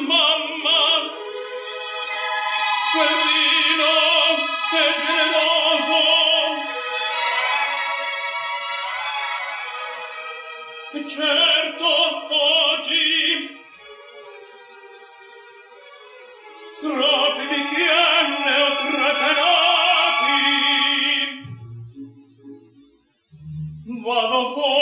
mamma quel vino è generoso e certo oggi troppi bicchierne ho tracanati vado fuori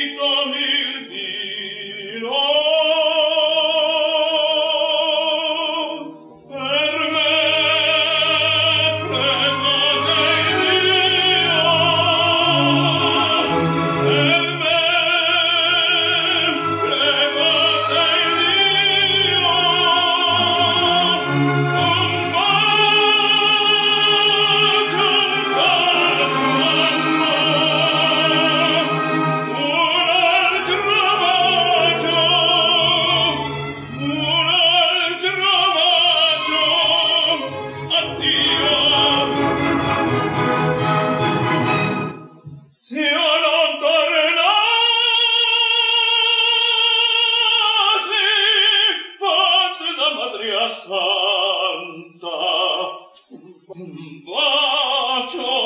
vita me. ciò